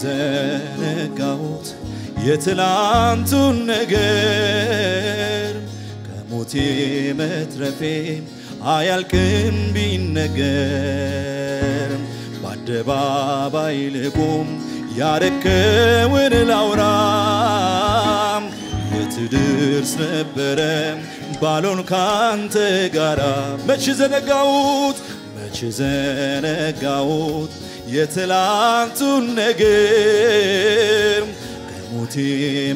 ዘነጋሁት የትላንቱን ነገር ከሞቴ መትረፌ አያልቅም ቢነገር። በአደባባይ ልቁም ያረከውን ላውራም። የትድርስ ነበረ ባሎን ካንተ ጋራ። መች ዘነጋሁት መች ዘነጋሁት የትላንቱን ነገር ከሞቴ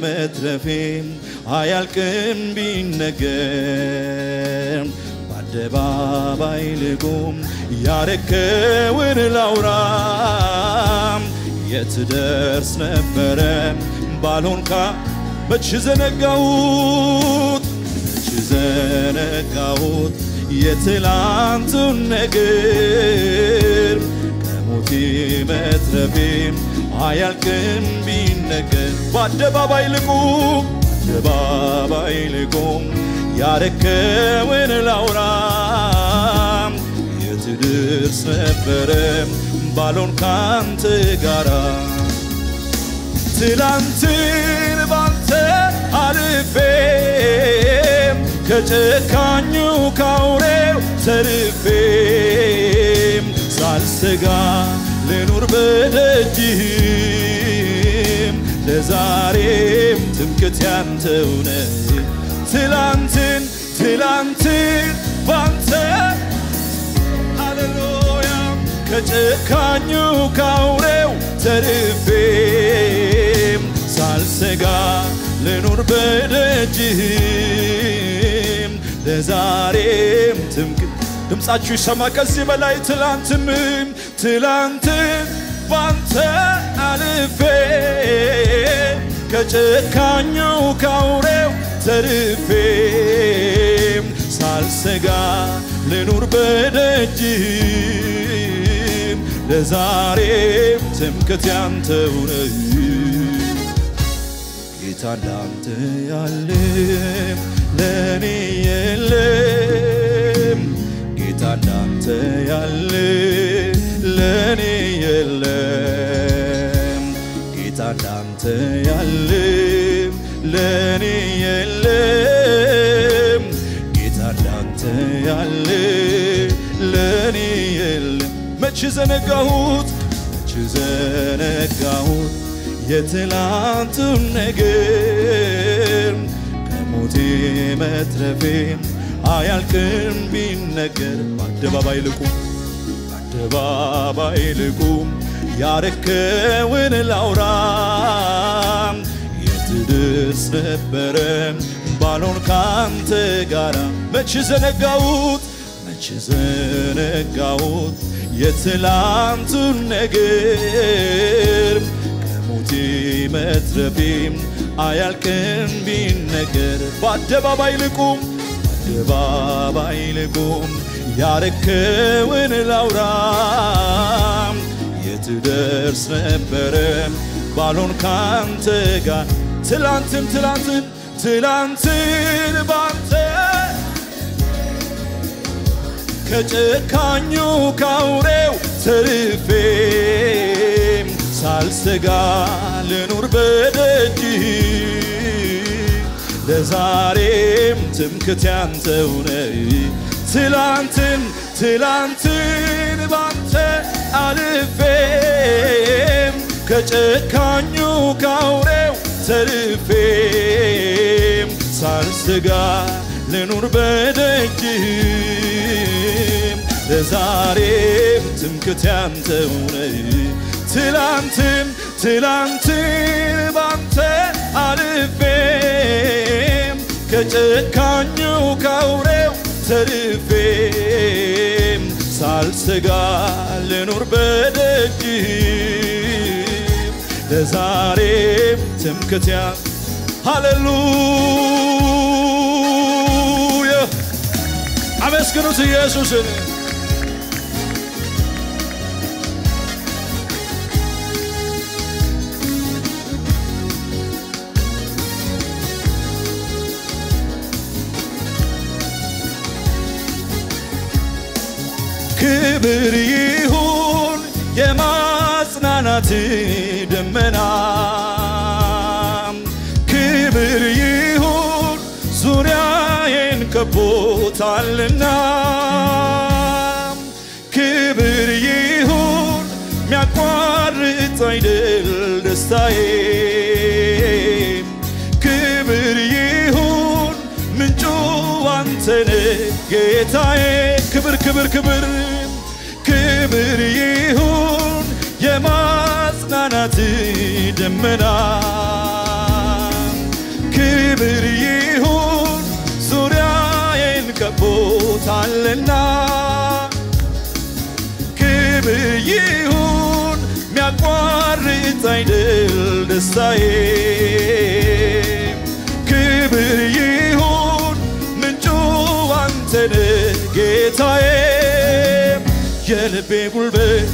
መትረፌም አያልቅም ቢነገር። በአደባባይ ልቁም ያረከውን ላውራም። የትደርስ ነበረ? ባልሆንካ መች ዘነጋሁት? መች ዘነጋሁት? የትላንቱን ነገር ከሞቴ መትረፌም አያልቅም ቢነገር። በአደባባይ ልቁም በአደባባይ ልቁም ያረከውን ላውራም። የትድርስ ነበረ ባሎን ካንተ ጋራ። ትላንትን ባንተ አልፌም ከጨካኙ ካውሬው ተርፌም ሳልሰጋ ልኑር በደጅህም። ለዛሬም ትምክት ያንተው ነህ ትላንትን ትላንትን ባንተ ሃሌሉያ። ከጨካኙ ካውሬው ተርፌም። ሳልሰጋ ልኑር በደጅህም። ለዛሬም ትምክት ድምፃችሁ ይሰማ። ከዚህ በላይ ትላንትም ትላንትን ባንተ አልፌ ከጨካኙ ካውሬው ተርፌም ሳልሰጋ ልኑር በደጅህም ለዛሬም ትምክት ያንተው ነህ ጌታ እንዳንተ ያለ ለእኔ የለም እንዳንተ ያለ ለእኔ የለም። ጌታ እንዳንተ ያለ ለእኔ የለም። ጌታ እንዳንተ ያለ ለእኔ የለም። መች ዘነጋሁት? መች ዘነጋሁት? የትላንቱን ነገር ከሞቴ መትረፌ አያልቅም ቢነገር በአደባባይ ልቁም በአደባባይ ልቁም ያረከውን ላውራም የትድርስ ነበረ? ባሎን ካንተ ጋራ መች ዘነጋሁት? መች ዘነጋሁት? የትላንቱን ነገር ከሞቴ መትረፌም አያልቅም ቢነገር በአደባባይ ልቁም በአደባባይ ልቁም ያረከውን ላውራም የትደርስ ነበረ ባሎን ካንተ ጋር? ትላንትን ትላንትን ትላንትን ባንተ ከጨካኙ ካውሬው ተርፌም ሳልሰጋ ልኑር በደጅህ ለዛሬም ትምክት ያንተው ነህ ትላንትን ትላንትን ባንተ አልፌም ከጨካኙ ካውሬው ተርፌም ሳልሰጋ ልኑር በደጅህም ለዛሬም ትምክት ያንተው ነህ ትላንትን ትላንትን ባንተ አልፌም ከጨካኙ ካውሬው ተርፌም ሳልሰጋ ልኑር በደጅህም ለዛሬም ትምክት ያ ሃሌሉያ አመስግኑት ኢየሱስን ክብር ይሁን የማጽናናት ደመና። ክብር ይሁን ዙሪያዬን ከቦታልና። ክብር ይሁን ሚያቋርጥ አይደል ደስታዬ። ክብር ይሁን ምንጩ አንተነ ጌታዬ። ክብር ክብር ክብር ክብር ይሁን የማጽናናት ደመና። ክብር ይሁን ዙሪያዬን ከቦታልና ክብር ይሁን ሚያቋርጥ አይደል ደስታዬ። ክብር ይሁን ምንጩ አንተነ ጌታዬ የልቤ ጉልበት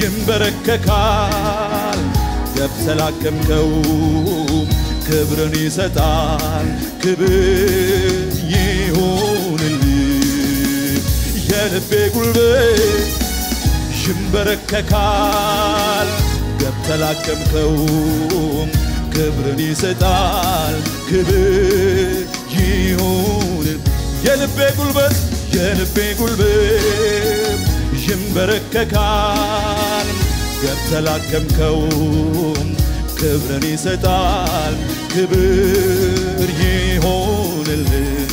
ይንበረከካል። የተላከምከው ክብርን ይሰጣል። ክብር ይሁንል የልቤ ጉልበት ይንበረከካል። የተላከምከው ክብርን ይሰጣል። ክብር ይሁንል የልቤ ጉልበት የልቤ ጉልበት ይንበረከካል የተላከምከው ክብርን ይሰጣል። ክብር ይሆንልን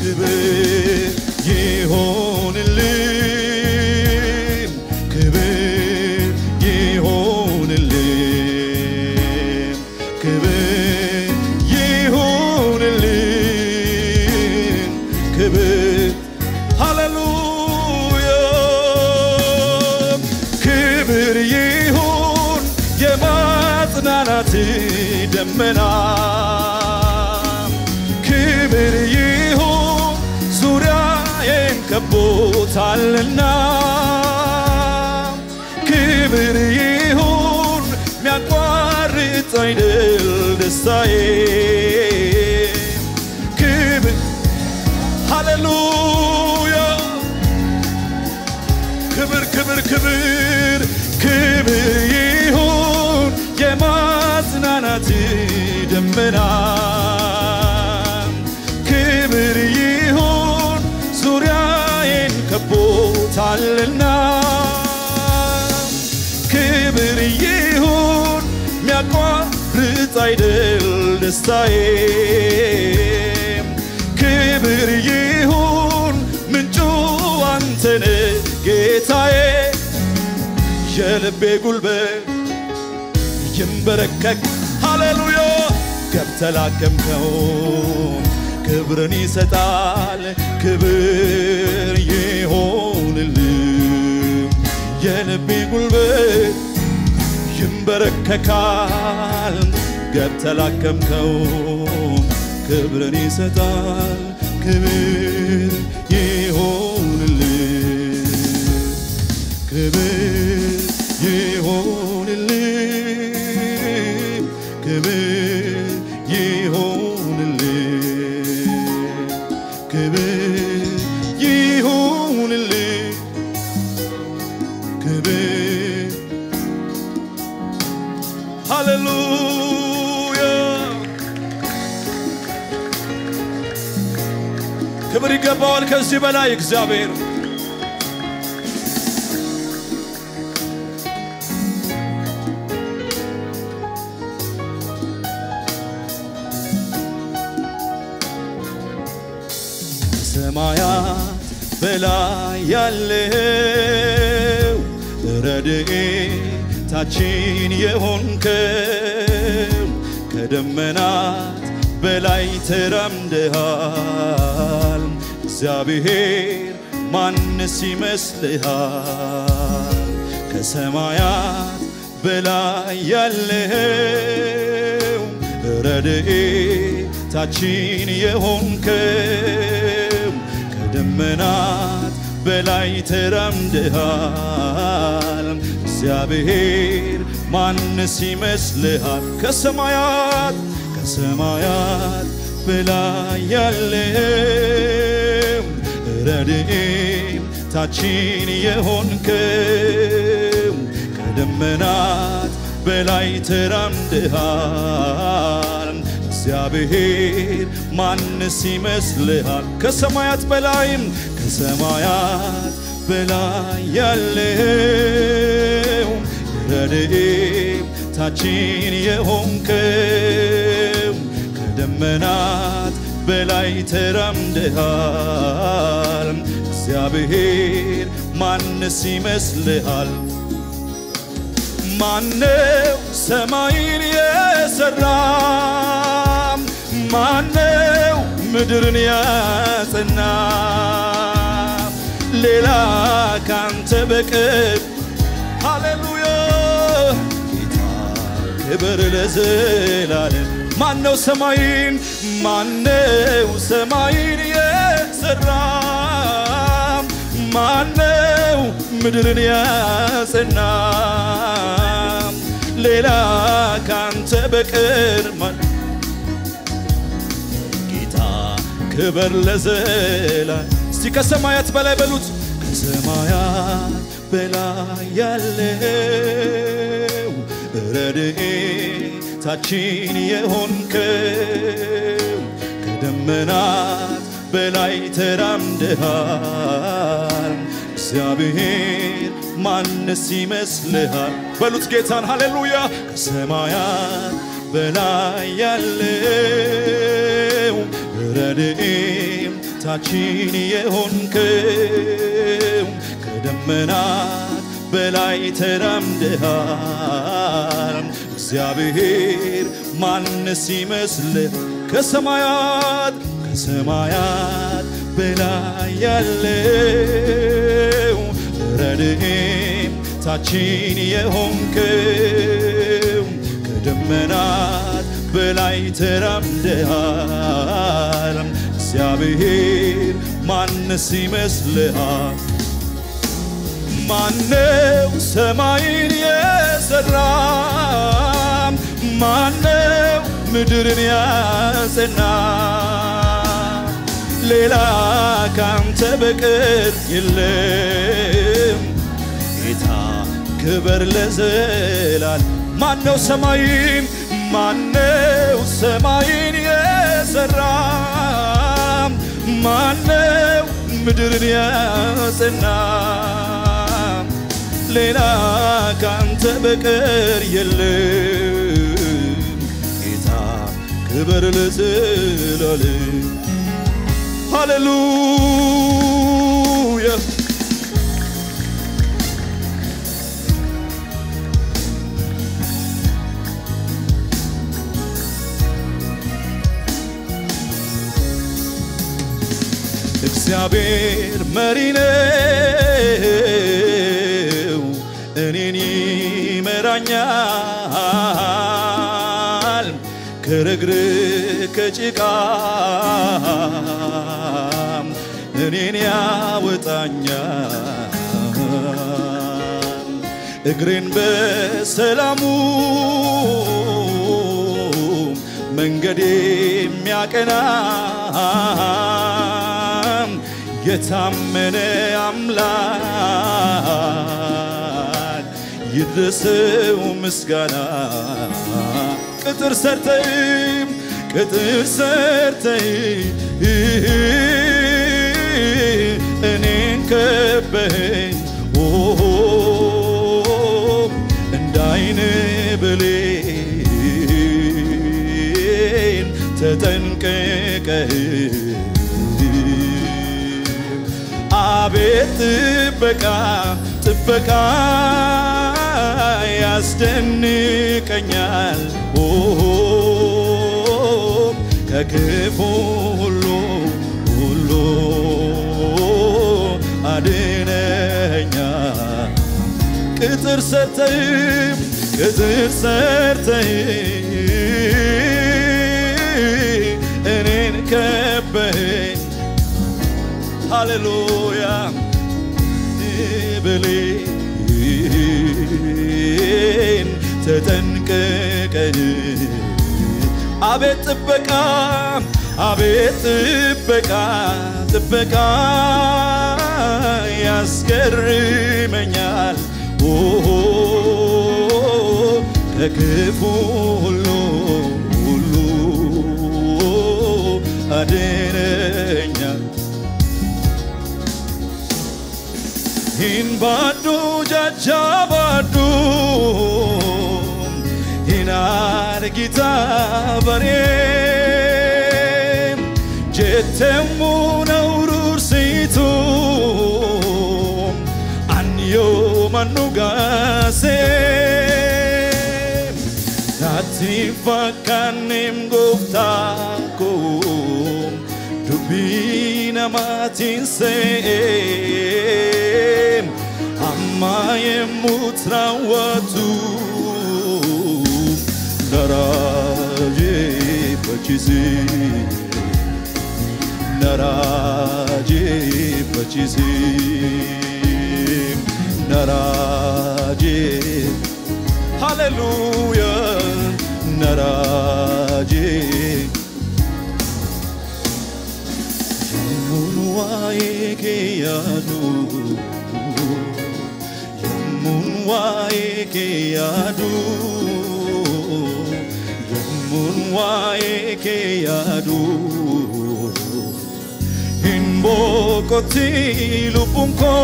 ክብር ይሆንልን ከቦታልና ክብር ይሁን ሚያቋርጥ አይደል ደስታዬ። ክብር ሃሌሉያ። ክብር ክብር ክብር ክብር ይሁን። የማጽናናት ደመና ከቦታልና ክብር ይሁን ሚያቋርጥ አይደል ደስታዬ። ክብር ይሁን ምንጩ አንተነ ጌታዬ። የልቤ ጉልበት ይንበረከክ ሃሌሉያ ገብተላከምከው ክብርን ይሰጣል ክብር የልቤ ጉልበት ይንበረከካል ገብተላከምከው ክብርን ይሰጣል ክብር ከዚህ በላይ እግዚአብሔር ሰማያት በላይ ያለው ረድኤታችን የሆንከው ከደመናት በላይ ተራምደሃል እግዚአብሔር ማንስ ይመስልሃል ከሰማያት በላይ ያለው ረድኤታችን የሆንከው ከደመናት በላይ ተራምደሃል። እግዚአብሔር ማንስ ይመስልሃል ከሰማያት ከሰማያት በላይ ያለው ረድኤታችን የሆንከው ከደመናት በላይ ተራምደሃል እግዚአብሔር ማንስ ይመስልሃል? ከሰማያት በላይም ከሰማያት በላይ ያለው ረድኤታችን የሆንከው ከደመናት በላይ ተራምደሃል። እግዚአብሔር ማንስ ይመስልሃል? ማነው ሰማይን የሰራ? ማነው ምድርን ያጸና? ሌላ ካንተ በቀር ሃሌሉያ ጌታ ክብር ለዘላለም። ማነው ሰማይን ማነው ሰማይን የሰራ? ማነው ምድርን ያጸና? ሌላ ካንተ በቀር ማን ጌታ ክብር ለዘላለም። እስቲ ከሰማያት በላይ በሉት ከሰማያት በላይ ያለው ረድኤታችን የሆንከው ከደመናት በላይ ተራምደሃል። እግዚአብሔር ማንስ ይመስልሃል? በሉት ጌታን ሃሌሉያ ከሰማያት በላይ ያለው ረድኤታችን የሆንከው ከደመናት በላይ ተራምደሃል። እግዚአብሔር ማንስ ይመስልህ? ከሰማያት ከሰማያት በላይ ያለው ረድኤታችን የሆንከው ከደመናት በላይ ተራምደሃል። እግዚአብሔር ማንስ ይመስልሃል? ማነው ሰማይን የሰራ? ማነው ምድርን ያጸና? ሌላ ካንተ በቀር የለም። ጌታ ክብር ለዘላለም። ማነው ሰማይን ማነው ሰማይን የሰራ? ማነው ምድርን ያጸና? ሌላ ካንተ በቀር የለም። ክብር ለዘላለም። ሃሌሉያ። እግዚአብሔር መሪ ነው፣ እኔን ይመራኛል ከርግርግ ከጭቃ እኔን ያወጣኛል እግሬን በሰላሙ መንገድ የሚያቀና የታመነ አምላክ ይድረሰው ምስጋና። ቅጥር ሰርተይም ቅጥር ሰርተይ እኔን ከበኝ እንዳይን ብሌን ተጠንቀቀህ። አቤት ጥበቃ ጥበቃ ያስደንቀኛል ከክፉ ሁሉ ሁሉ አድነኛል ቅጥር ሰርተይም ቅጥር ሰርተይ እኔን ከበኝ ሃሌሉያ ብሌን ተጠንቀቀን አቤት ጥበቃ አቤት ጥበቃ ጥበቃ ያስገርመኛል። ከክፉ ሁሉ ሁሉ አድነኛል። ይህን ባዶ ጃጃ ባዶ Sinar gitabarem Jettemun aurursitu Anyo manugase Nati fakanim goftakum Dubina matin seem Amma yemut نراجي بچیزی نراجي بچیزی نراجي هللویا نراجي Munwai ke yadu, Munwai ke yadu. waeke yadu Hinbokoti lupunko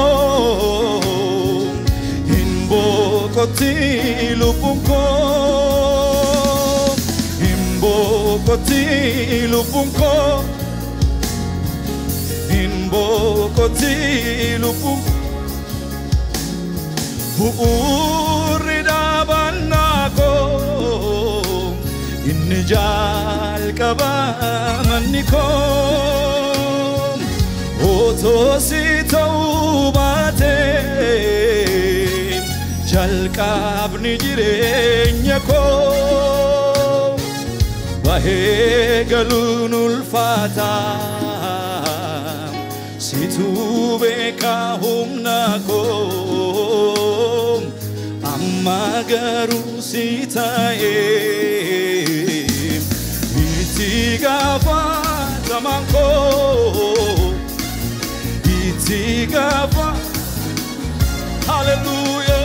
Hinbokoti lupunko Hinbokoti lupunko Hinbokoti lupunko Ooh. Baatee jalqabni jireenya koo bahee galuun ulfaataa situu beekaa humna koo amma garuu si ta'ee itikavanza mango itikavanza haleluya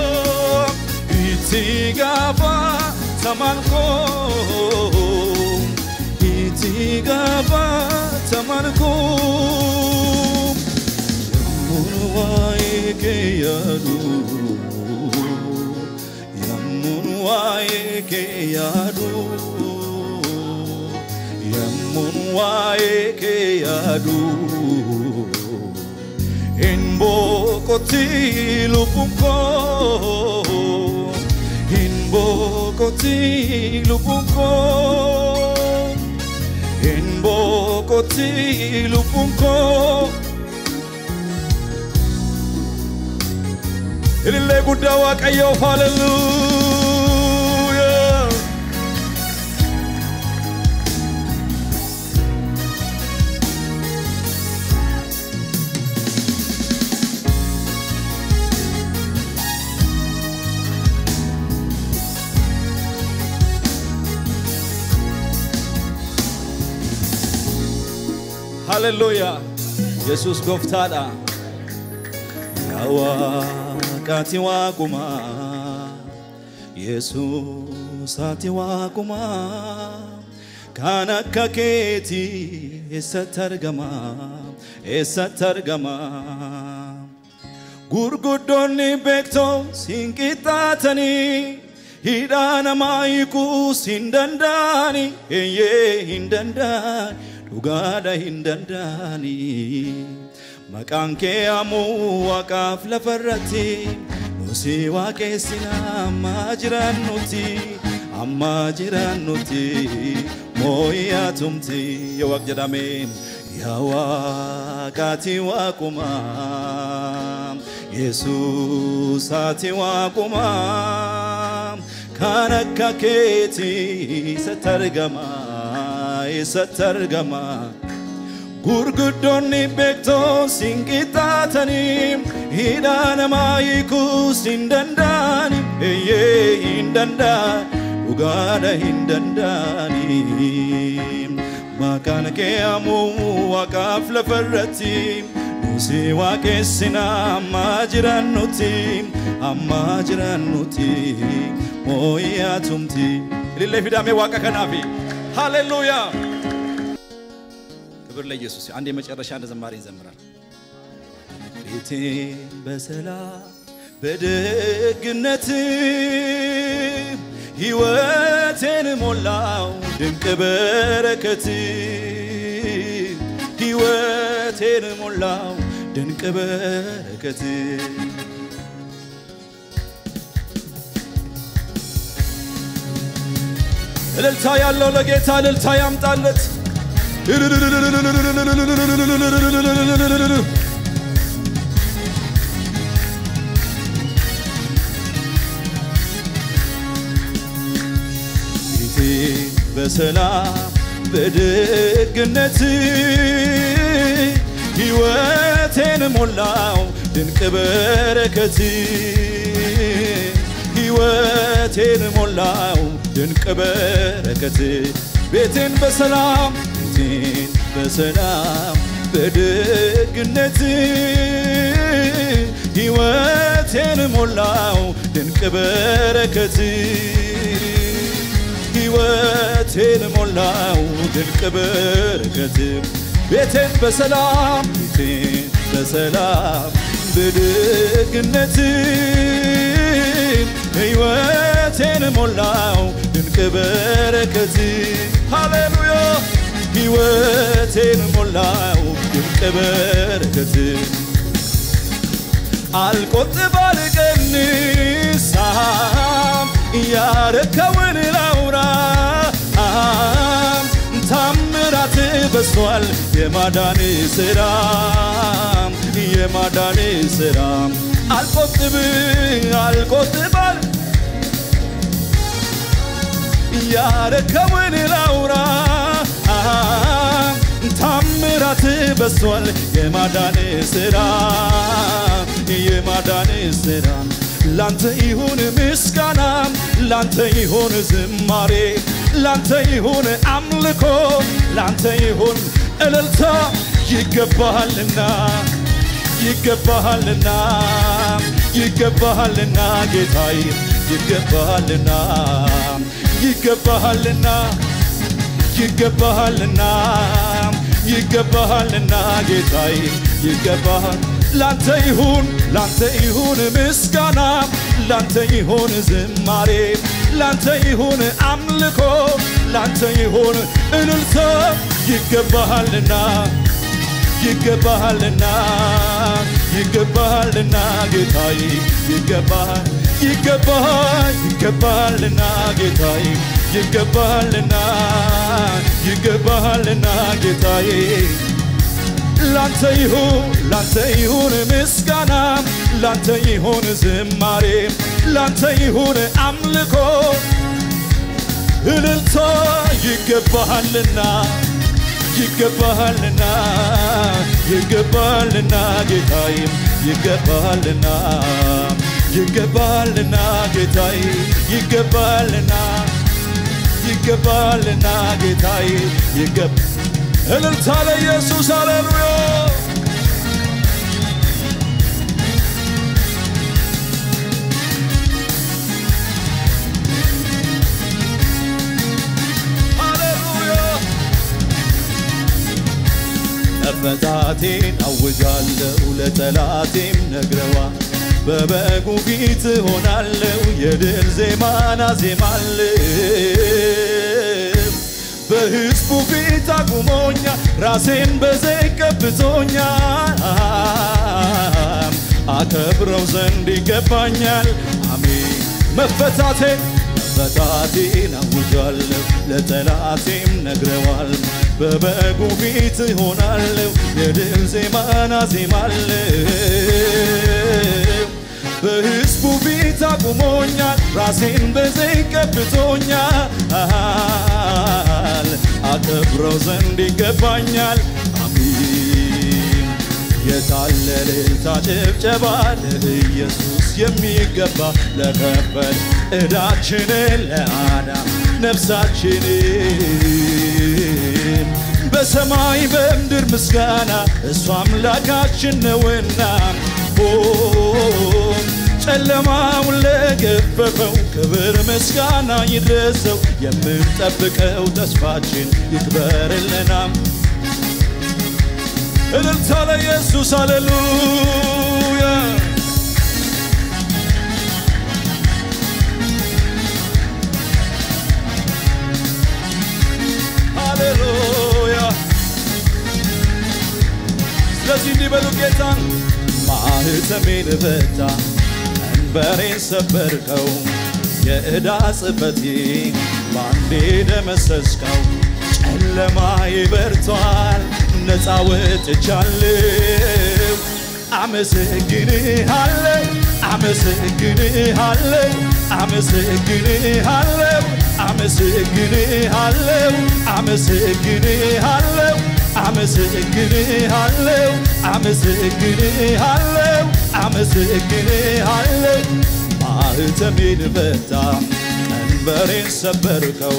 itikavanza mango itikavanza mango yamunu eke yadu. Yamunwa eke yadu waeke adu Inbo koti lupunko. Inbo koti lupunko. Inbo koti lupunko. Ilile budawa kayo hallelujah. Hallelujah. Jesus Goftada. Yawa katiwa kuma. Jesus atiwa kuma. Kanaka keti esatargama. Esatargama. Gurgudoni bekto singitatani. Hidana maiku sindandani. Eye hindandani. Dhugaadha hin danda'ani. Maqaan kee ammoo waaqaaf lafarratti nusi waaqessina amma jiraannutti amma jiraannutti moo'ii tumti yoo waaq jedhame yaa waaqaati waaquma Yesuus ati waaquma kan akka keeti isatti argama. Eeyyee hin danda'an dhugaadha hin danda'ani maqaan kee ammoo waaqaaf lafarratti nusi waaqessina amma jiraannutti amma jiraannutti moo'ii tumti ilillee fidaamee waaqa kanaafi ሃሌሉያ ክብር ለኢየሱስ። አንድ የመጨረሻ አንድ ዘማሪ እንዘምራል። ቤቴን በሰላም በደግነት ሕይወቴን ሞላው ድንቅ በረከት ሕይወቴን ሞላው ድንቅ በረከት እልልታ ያለው ለጌታ እልልታ ያምጣለት። ፊቴ በሰላም በደግነት ሕይወቴን ሞላው ድንቅ በረከት ሕይወቴን ሞላው ድንቅ በረከት ቤቴን በሰላም ቤቴን በሰላም በደግነት ሕይወቴን ሞላው ድንቅ በረከት ሕይወቴን ሞላው ድንቅ በረከት ቤቴን በሰላም ቤቴን በሰላም በደግነት ሕይወቴን ሞላው። ድንቅ በረከት ሃሌሉያ! ሕይወቴን ሞላው። ድንቅ በረከት። አልቆጥብ አልቀንሳም ያረከውን ላውራ። ታምራት በሷል የማዳን ስራ የማዳን ስራ አልቆጥብ አልቆጥባል ያረከውን ላውራ። ታምራት በሷል የማዳን ስራ የማዳን ስራ። ላንተ ይሁን ምስጋና ላንተ ይሁን ዝማሬ ላንተ ይሁን አምልኮ ላንተ ይሁን እልልታ። ይገባሃልና ይገባሃልና ይገባሃልና ጌታዬ ይገባሃልና ይገባሃልና ይገባሃልና ይገባሃልና ጌታዬ ይገባሃል። ላንተ ይሁን ላንተ ይሁን ምስጋና ላንተ ይሁን ዝማሬ ላንተ ይሁን አምልኮ ላንተ ይሁን እልልታ። ይገባሃልና ይገባሃልና ይገባሃልና ጌታዬ ይገባሃል ይገባሃል ይገባሃልና ጌታዬ ይገባሃልና ይገባሃልና ጌታዬ ላንተ ይሁን ላንተ ይሁን ምስጋና ላንተ ይሁን ዝማሬ ላንተ ይሁን አምልኮ። እልልታ ይገባሃልና ይገባሃልና ይገባሃልና ጌታዬ ይገባሃልና ይገባሃልና ጌታዬ ይገባሃልና ይገባሃልና ጌታዬ ይገባ እልልታ ለኢየሱስ! ሃሌሉያ መፈታቴን አውጃለሁ ለጠላቴም ነግረዋ በበጉ ፊት ሆናለሁ የድል ዜማን አዜማለሁ። በሕዝቡ ፊት አቁሞኛ ራሴን በዘይት ቀብቶኛል። አከብረው ዘንድ ይገባኛል አሜን። መፈታቴን መፈታቴን አውጃለሁ ለጠላቴም ነግረዋል። በበጉ ፊት ሆናለሁ የድል ዜማን አዜማለሁ በሕዝቡ ፊት አቁሞኛል። ራሴን በዘይት ቀብቶኛል። አከብረው ዘንድ ይገባኛል። አሚን የታለ እልልታ ጭብጨባ ለኢየሱስ የሚገባ ለከፈል ዕዳችንን ለአዳም ነፍሳችንን በሰማይ በምድር ምስጋና እሱ አምላካችን ነውና። ጨለማውን ለገፈፈው ክብር ምስጋና ይድረሰው። የምንጠብቀው ተስፋችን ይክበርልና እልልታ ለኢየሱስ ሃሌሉያ ሃሌሉያ። ስለዚህ እንዲህ በሉ ጌታን ማህተሜን ፈታ፣ ቀንበሬን ሰበርከው፣ የዕዳ ጽሕፈቴን ባንዴ ደመሰስከው። ጨለማ ይበርቷል፣ ነፃ ወጥቻለሁ። አመሰግንሃለሁ፣ አመሰግንሃለሁ፣ አመሰግንሃለሁ አመሰግንሃለሁ አመሰግንሃለሁ አመሰግንሃለሁ አመሰግንሃለሁ አመሰግንሃለሁ። ማህተሜን ፈታ ቀንበሬን ሰበርከው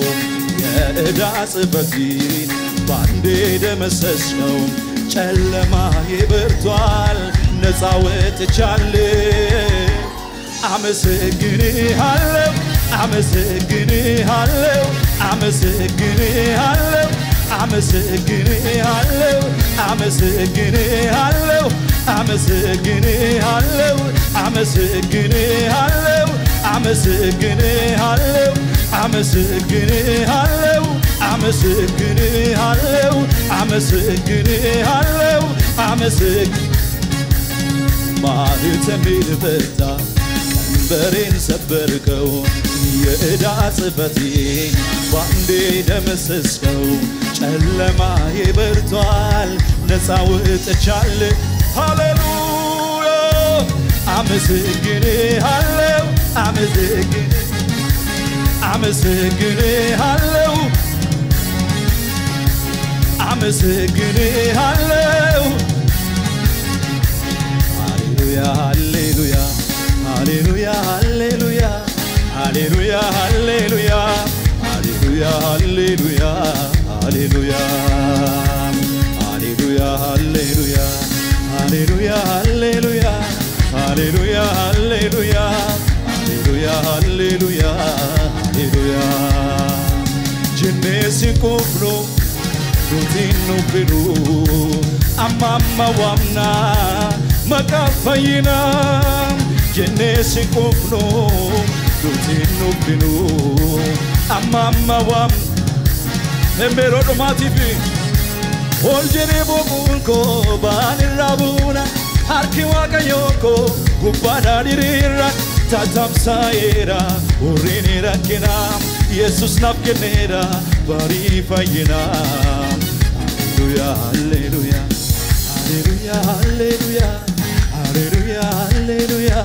የዕዳ ጽሕፈቴን ባንዴ ደመሰስከው ጨለማዬ በርቷል ነፃ ወጥቻለሁ። አመሰግንሃለሁ አመሰግንሃለሁ አመሰግንሃለሁ አመሰግንሃለሁ አመሰግንሃለሁ አመሰግንሃለሁ አመሰግንሃለሁ አመሰግንሃለሁ አመሰግንሃለሁ አመሰግንሃለሁ አመሰግንሃለሁ አመሰግ ማህተሜን ፈታ ቀንበሬን ሰበርከው የዕዳ ጽሕፈቴን ባንዴ ደመሰስከው። ጨለማዬ በርቷል ነፃ ወጥቻለሁ ሃሌሉያ! አመሰግንሃለሁ አመሰግን አመሰግንሃለሁ አመሰግንሃለሁ። ሃሌሉያ ሃሌሉያ ሃሌሉያ ሃሌሉያ ሃሌሉያ ሃሌሉያ ሃሌሉያ ሃሌሉያ ሃሌሉያ ሃሌሉያ ሃሌሉያ ሃሌሉያ ሃሌሉያ ሃሌሉያ ሃሌሉያ ሃሌሉያ ሃሌሉያ ሃሌሉያ ጅኔሲ ቁፍሎ ኑቲኑ ፊዱ አማማ ዋምና መቃፈይና jennesi qofno dutinnubbinu amma amma wam emberoo dhumaatiif ol jedhee boquun koo baan irraa buuna harki waaqayyoon koo gubbaadhaa diriirra tatamsaa'eera warreen rakkina yesus naaf kenneera barii fayyina halleluyaa halleluyaa halleluyaa halleluyaa halleluyaa halleluyaa